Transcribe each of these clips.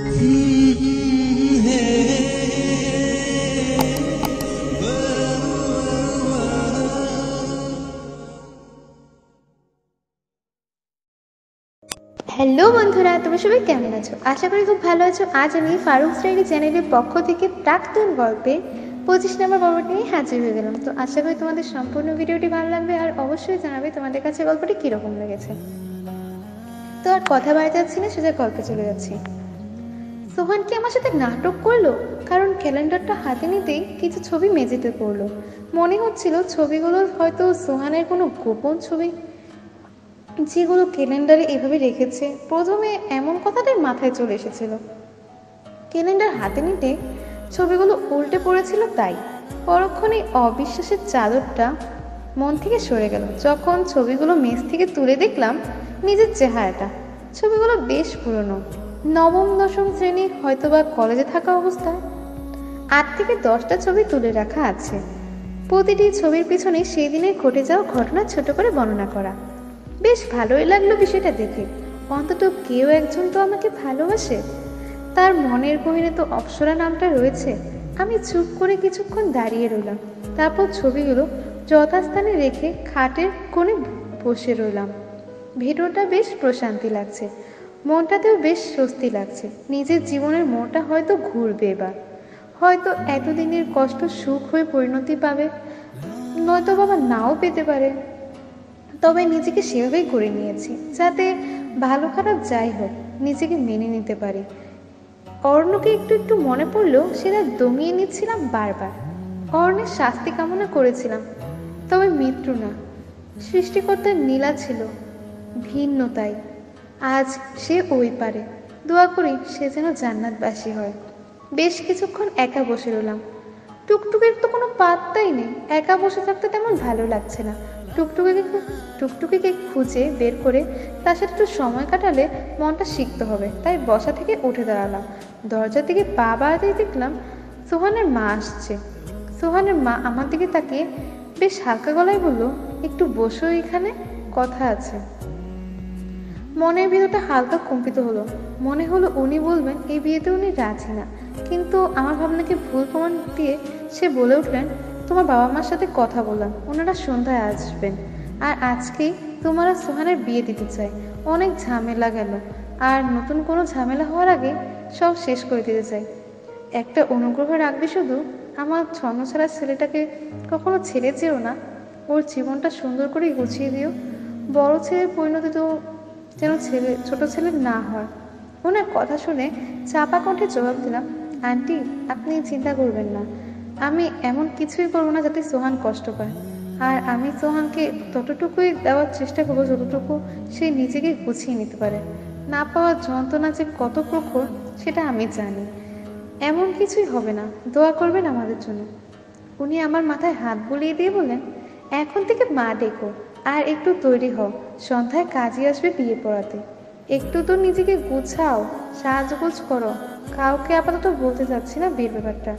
Hello বন্ধুরা, তোমরা সবাই কেমন আছো? আশা করি খুব ভালো আছো। আজ আমি ফারুক স্টাইলি চ্যানেলের পক্ষ থেকে প্রাক্তন গল্পে পঁচিশ নম্বর পর্বটি নিয়ে হাজির হয়ে গেলাম। তো আশা করি তোমাদের সম্পূর্ণ ভিডিওটি ভালো লাগবে আর অবশ্যই জানাবে তোমাদের কাছে গল্পটি কীরকম লেগেছে। তো আর কথা বাড়াতে যাচ্ছি না, সোজা গল্পে চলে যাচ্ছি। সোহান কি আমার সাথে নাটক করল? কারণ ক্যালেন্ডারটা হাতে নিতেই কিছু ছবি মেঝেতে পড়ল। মনে হচ্ছিল ছবিগুলো হয়তো সোহানের কোনো গোপন ছবি। যেগুলো ক্যালেন্ডারে এভাবে রেখেছে, প্রথমে এমন কথাটাই মাথায় চলে এসেছিল। ক্যালেন্ডার হাতে নিতে ছবিগুলো উল্টে পড়েছিল তাই। পরক্ষণে অবিশ্বাসের চাদরটা মন থেকে সরে গেল। যখন ছবিগুলো মেজ থেকে তুলে দেখলাম, নিজের চেহারাটা। ছবিগুলো বেশ পুরনো। নবম, দশম শ্রেণি হয়তোবা কলেজে থাকা অবস্থায়। আট থেকে দশটা ছবি তুলে রাখা আছে। প্রতিটি ছবির পিছনে সেই দিনে ঘটে যাওয়া ঘটনা ছোট করে বর্ণনা করা। বেশ ভালোই লাগল বিষয়টা দেখে। অন্তত কেউ একজন তো আমাকে ভালোবাসে। তার মনের গভীরে তো অপ্সরা নামটা রয়েছে। আমি চুপ করে কিছুক্ষণ দাঁড়িয়ে রইলাম। তারপর ছবিগুলো যথাস্থানে রেখে খাটের কোণে বসে রইলাম। ভিডিওটা বেশ প্রশান্তি লাগছে। মনটাতেও বেশ স্বস্তি লাগছে। নিজের জীবনের মনটা হয়তো ঘুরবে এবার। হয়তো এতদিনের কষ্ট সুখ হয়ে পরিণতি পাবে। নয়তো বাবা নাও পেতে পারে। তবে নিজেকে সেভাবেই করে নিয়েছি, যাতে ভালো খারাপ যাই হোক, নিজেকে মেনে নিতে পারি। অর্ণকে একটু একটু মনে পড়লেও সেটা দমিয়ে নিচ্ছিলাম বারবার। অর্ণের শাস্তি কামনা করেছিলাম, তবে মৃত্যু না। সৃষ্টিকর্তার নীলা ছিল, ভিন্ন তাই। আজ সে ওই পারে। দোয়া করি সে যেন জান্নাতবাসী হয়। বেশ কিছুক্ষণ একা বসে রইলাম। টুকটুকের তো কোনো পাত্তাই নেই। একা বসে থাকতে তেমন ভালো লাগছে না। টুকটুকিকে টুকটুকিকে খুঁজে বের করে তার সাথে একটু সময় কাটালে মনটা শিখতে হবে। তাই বসা থেকে উঠে দাঁড়ালাম। দরজার দিকে পা বাড়াতেই দেখলাম সোহানের মা আসছে। সোহানের মা আমার দিকে তাকিয়ে বেশ হালকা গলায় বলল, একটু বসো এখানে, কথা আছে। মনের ভিতরটা হালকা কম্পিত হলো। মনে হলো উনি বলবেন, এই বিয়েতে উনি রাজি না। কিন্তু আমার ভাবনাকে ভুল প্রমাণ দিয়ে সে বলে উঠলেন, তোমার বাবা মার সাথে কথা বললাম, ওনারা সন্ধ্যায় আসবেন। আর আজকেই তোমার সোহানের বিয়ে দিতে চাই। অনেক ঝামেলা গেল। আর নতুন কোনো ঝামেলা হওয়ার আগে সব শেষ করে দিতে চাই। একটা অনুগ্রহ রাখবে শুধু? আমার ছন্ন ছাড়া ছেলেটাকে কখনো ছেড়ে যেও না। ওর জীবনটা সুন্দর করে গুছিয়ে দিও। বড় ছেলের পরিণতি তো যেন ছেলে ছোট ছেলে না হয়। ওনার কথা শুনে চাপা কণ্ঠে জবাব দিলাম, আন্টি, আপনি চিন্তা করবেন না। আমি এমন কিছুই করব না যাতে সোহান কষ্ট পায়। আর আমি সোহানকে ততটুকুই দেওয়ার চেষ্টা করব যতটুকু সে নিজেকে গুছিয়ে নিতে পারে। না পাওয়ার যন্ত্রণা যে কত প্রখর, সেটা আমি জানি। এমন কিছুই হবে না। দোয়া করবেন আমাদের জন্য। উনি আমার মাথায় হাত বুলিয়ে দিয়ে বললেন, এখন থেকে মা ডেকো, আর একটু তৈরি হও। সন্ধ্যায় কাজে আসবে বিয়ে পড়াতে। একটু তো নিজেকে গুছাও, সাজগোজ করো। কাউকে আপাতত বলতে চাচ্ছি না বিয়ের ব্যাপারটা।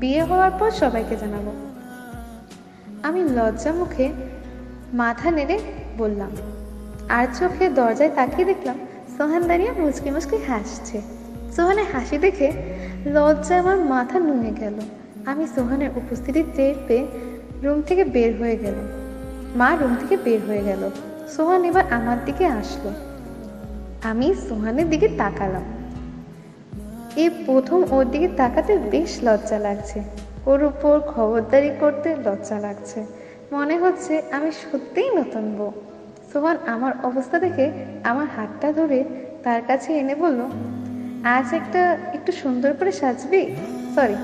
বিয়ে হওয়ার পর সবাইকে জানাব। আমি লজ্জা মুখে মাথা নেড়ে বললাম, আর চোখে দরজায় তাকিয়ে দেখলাম সোহান দাঁড়িয়ে মুচকি মুচকি হাসছে। সোহানের হাসি দেখে লজ্জা আমার মাথা নুয়ে গেল। আমি সোহানের উপস্থিতি টের পেয়ে রুম থেকে বের হয়ে গেল মা রুম থেকে বের হয়ে গেল। সোহান এবার আমার দিকে আসলো। আমি সোহানের দিকে তাকালাম। এই প্রথম ওর দিকে তাকাতে বেশ লজ্জা লাগছে। ওর উপর খবরদারি করতে লজ্জা লাগছে। মনে হচ্ছে আমি সত্যিই নতুন বউ। সোহান আমার অবস্থা দেখে আমার হাতটা ধরে তার কাছে এনে বলল, আজ একটা একটু সুন্দর করে সাজবি? সরি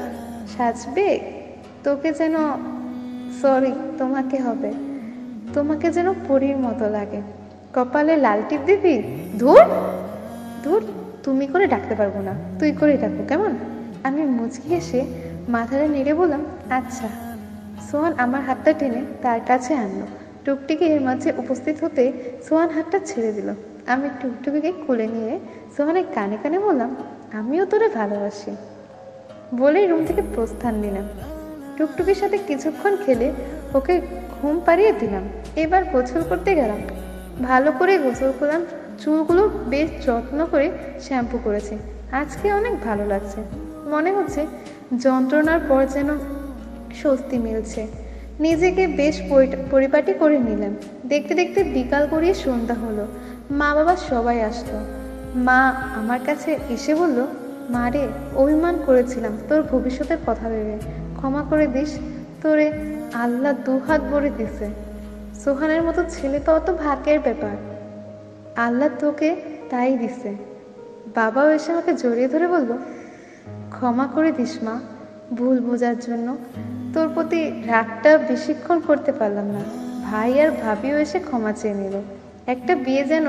সাজবে? তোকে যেন সরি তোমাকে হবে। তোমাকে যেন পরীর মতো লাগে। কপালে লাল টিপ দিবি? ধুর! ধুর, তুমি করে ডাকতে পারব না। তুই করে ডাকবো, কেমন? আমি মুচকি এসে মাথাটা নেড়ে বললাম আচ্ছা। সোহান আমার হাতটা টেনে তার কাছে আনলো। টুকটিকে এর মাঝে উপস্থিত হতে সোহান হাতটা ছেড়ে দিল। আমি টুকটুকিকে কোলে নিয়ে সোহানের কানে কানে বললাম, আমিও তোরে ভালোবাসি। বলেই রুম থেকে প্রস্থান নিলাম। টুকটুকির সাথে কিছুক্ষণ খেলে ওকে ঘুম পাড়িয়ে দিলাম। এবার গোসল করতে গেলাম। ভালো করে গোসল করলাম। চুলগুলো বেশ যত্ন করে শ্যাম্পু করেছি। আজকে অনেক ভালো লাগছে। মনে হচ্ছে যন্ত্রণার পর যেন স্বস্তি মিলছে। নিজেকে বেশ পরি- পরিপাটি করে নিলাম। দেখতে দেখতে বিকাল গড়িয়ে সন্ধ্যা হলো। মা বাবা সবাই আসলো। মা আমার কাছে এসে বলল, মা রে, অভিমান করেছিলাম। তোর ভবিষ্যতের কথা ভেবে। ক্ষমা করে দিস। তোরে আল্লাহ দুহাত ভরে দিছে। সোহানের মতো ছেলে তো অত ভাগ্যের ব্যাপার। আল্লাহ তোকে তাই দিছে। বাবাও এসে আমাকে জড়িয়ে ধরে বলল, ক্ষমা করে দিস মা, ভুল বোঝার জন্য। তোর প্রতি রাগটা বেশিক্ষণ করতে পারলাম না। ভাই আর ভাবিও এসে ক্ষমা চেয়ে নিল। একটা বিয়ে যেন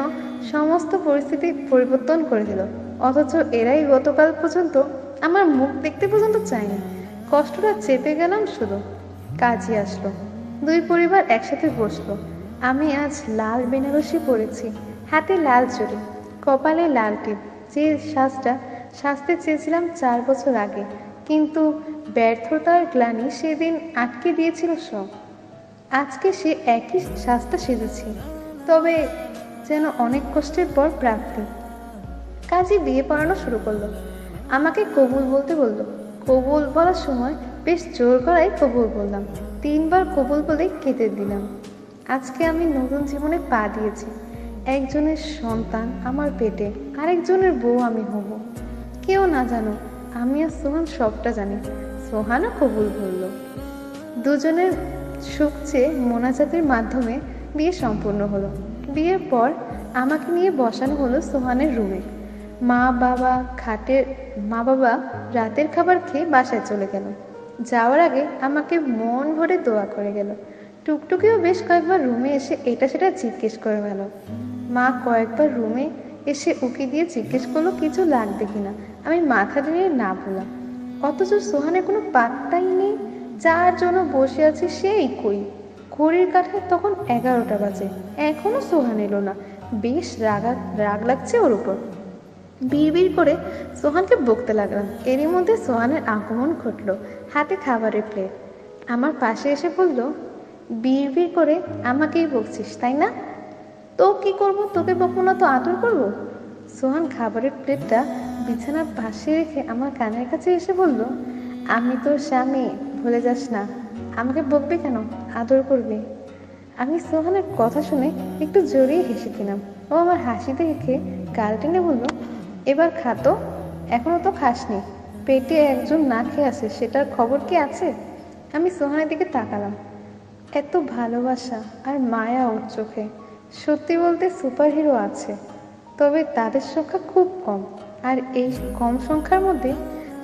সমস্ত পরিস্থিতি পরিবর্তন করে দিল। অথচ এরাই গতকাল পর্যন্ত আমার মুখ দেখতে পর্যন্ত চায়নি। কষ্টটা চেপে গেলাম শুধু। কাজই আসলো। দুই পরিবার একসাথে বসল। আমি আজ লাল বেনারসি পরেছি, হাতে লাল চুড়ি, কপালে লাল টিপ। যে সাজটা সাজতে চেয়েছিলাম চার বছর আগে, কিন্তু ব্যর্থতার গ্লানি সেদিন আটকে দিয়েছিল সব। আজকে সে একই সাজটা সেজেছি, তবে যেন অনেক কষ্টের পর প্রাপ্তি। কাজী বিয়ে পড়ানো শুরু করল। আমাকে কবুল বলতে বলল, কবুল বলার সময় বেশ জোর করাই কবুল বললাম। তিনবার কবুল বলেই কেটে দিলাম। আজকে আমি নতুন জীবনে পা দিয়েছি। একজনের সন্তান আমার পেটে, আরেকজনের বউ আমি হব। কেউ না জানো আমি আর সোহান সবটা জানি। সোহানও কবুল বলল দুজনের সুখ চেয়ে মোনাজাতের মাধ্যমে বিয়ে সম্পূর্ণ হলো। বিয়ের পর আমাকে নিয়ে বসানো হলো সোহানের রুমে। মা বাবা খাটের, মা বাবা রাতের খাবার খেয়ে বাসায় চলে গেল। যাওয়ার আগে আমাকে মন ভরে দোয়া করে গেল। টুকটুকিও বেশ কয়েকবার রুমে এসে এটা সেটা জিজ্ঞেস করে গেল। মা কয়েকবার রুমে এসে উকি দিয়ে জিজ্ঞেস করল, কিছু লাগবে কিনা আমি মাথা দিয়ে না বললাম। অথচ সোহানের কোনো পাত্তাই নেই। যার জন্য বসে আছি সেই কই? ঘড়ির কাঠায় তখন এগারোটা বাজে। এখনও সোহান এলো না। বেশ রাগা, রাগ লাগছে ওর উপর। বিড় করে সোহানকে বকতে লাগলাম। এরই মধ্যে সোহানের আগমন ঘটলো। হাতে খাবারের প্লেট আমার পাশে এসে বলল বিড়বিড় করে আমাকেই বকছিস, তাই না? তো কি করব? তোকে বকবো না তো আদর করব? সোহান খাবারের প্লেটটা বিছানার পাশে রেখে আমার কানের কাছে এসে বলল, আমি তোর স্বামী, ভুলে যাস না। আমাকে বকবে কেন? আদর করবে? আমি সোহানের কথা শুনে একটু জোরেই হেসে দিলাম। ও আমার হাসি দেখে গাল টেনে বলল, এবার খাতো এখনও তো খাসনি। পেটে একজন না খেয়ে আসে সেটার খবর কি আছে? আমি সোহানের দিকে তাকালাম। এত ভালোবাসা আর মায়া ওর চোখে। সত্যি বলতে সুপারহিরো আছে, তবে তাদের সংখ্যা খুব কম। আর এই কম সংখ্যার মধ্যে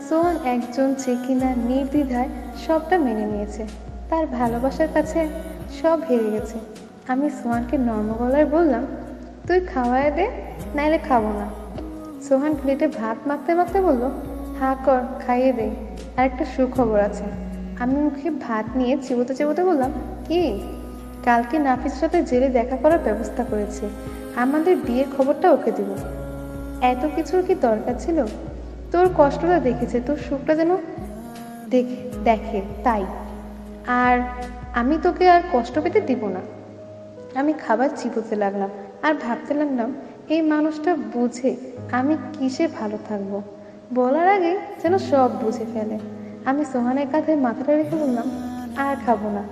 সোহান একজন যে কিনা নির্দ্বিধায় সবটা মেনে নিয়েছে। তার ভালোবাসার কাছে সব হেরে গেছে। আমি সোহানকে নর্ম গলায় বললাম, তুই খাওয়ায় দে, নাইলে খাব না। সোহান প্লেটে ভাত মাখতে মাখতে বলল হা কর, খাইয়ে দে। আর একটা সুখবর আছে। আমি মুখে ভাত নিয়ে চিবোতে চিবোতে বললাম, কি? কালকে নাফিসের সাথে জেলে দেখা করার ব্যবস্থা করেছে। আমাদের বিয়ের খবরটা ওকে দিব। এত কিছুর কি দরকার ছিল? তোর কষ্টটা দেখেছে, তোর সুখটা যেন দেখে দেখে, তাই। আর আমি তোকে আর কষ্ট পেতে দিব না। আমি খাবার চিবোতে লাগলাম আর ভাবতে লাগলাম, এই মানুষটা বুঝে আমি কিসে ভালো থাকব? বলার আগে যেন সব বুঝে ফেলে। আমি সোহানের কাঁধে মাথাটা রেখে বললাম, আর খাব না।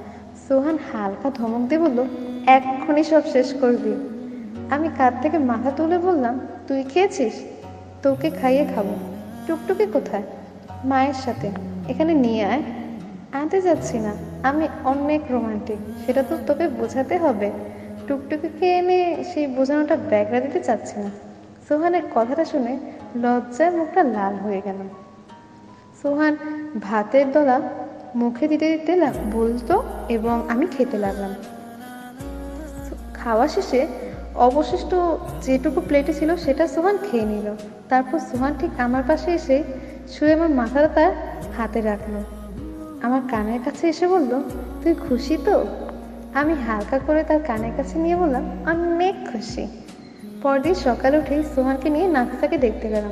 সোহান হালকা ধমক দিয়ে বলল, এক্ষুনি সব শেষ করবি। আমি কাঁধ থেকে মাথা তুলে বললাম, তুই খেয়েছিস? তোকে খাইয়ে খাব। টুকটুকি কোথায়? মায়ের সাথে। এখানে নিয়ে আয়। আনতে যাচ্ছি না। আমি অনেক রোমান্টিক সেটা তো তোকে বোঝাতে হবে। টুকটুকিকে এনে সেই বোঝানোটা ব্যাগরা দিতে চাচ্ছি না। সোহানের কথাটা শুনে লজ্জায় মুখটা লাল হয়ে গেল। সোহান ভাতের দলা মুখে দিতে দিতে বলতো এবং আমি খেতে লাগলাম। খাওয়া শেষে অবশিষ্ট যেটুকু প্লেটে ছিল সেটা সোহান খেয়ে নিল। তারপর সোহান ঠিক আমার পাশে এসে শুয়ে আমার মাথাটা তার হাতে রাখল। আমার কানের কাছে এসে বলল, তুই খুশি তো? আমি হালকা করে তার কানের কাছে নিয়ে বললাম, অনেক খুশি। পরদিন সকালে উঠেই সোহানকে নিয়ে নাফিসাকে দেখতে গেলাম।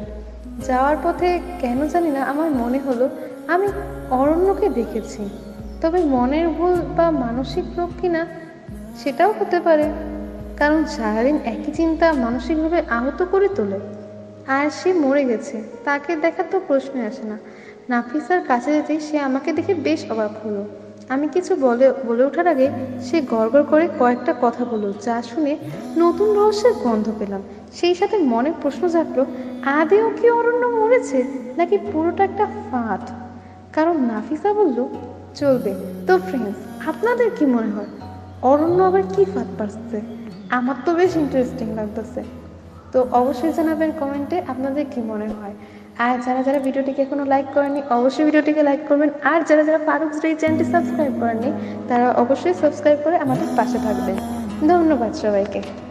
যাওয়ার পথে কেন জানি না আমার মনে হলো, আমি অরণ্যকে দেখেছি। তবে মনের ভুল বা মানসিক রোগ কিনা সেটাও হতে পারে। কারণ সারাদিন একই চিন্তা মানসিকভাবে আহত করে তোলে। আর সে মরে গেছে, তাকে দেখা তো প্রশ্নই আসে না। নাফিসার কাছে যেতেই সে আমাকে দেখে বেশ অবাক হলো। আমি কিছু বলে বলে ওঠার আগে সে গড়গড় করে কয়েকটা কথা বলল, যা শুনে নতুন রহস্যের গন্ধ পেলাম। সেই সাথে মনে প্রশ্ন জাগলো, আদেও কি অরণ্য মরেছে, নাকি পুরোটা একটা ফাঁদ? কারণ নাফিসা বলল, চলবে। তো ফ্রেন্ডস আপনাদের কি মনে হয়, অরণ্য আবার কি ফাঁদ পারছে আমার তো বেশ ইন্টারেস্টিং লাগতেছে। তো অবশ্যই জানাবেন কমেন্টে আপনাদের কি মনে হয়। আর যারা যারা ভিডিওটিকে এখনও লাইক করেনি অবশ্যই ভিডিওটিকে লাইক করবেন। আর যারা যারা ফারুক এই চ্যানেলটি সাবস্ক্রাইব করেননি, তারা অবশ্যই সাবস্ক্রাইব করে আমাদের পাশে থাকবেন। ধন্যবাদ সবাইকে।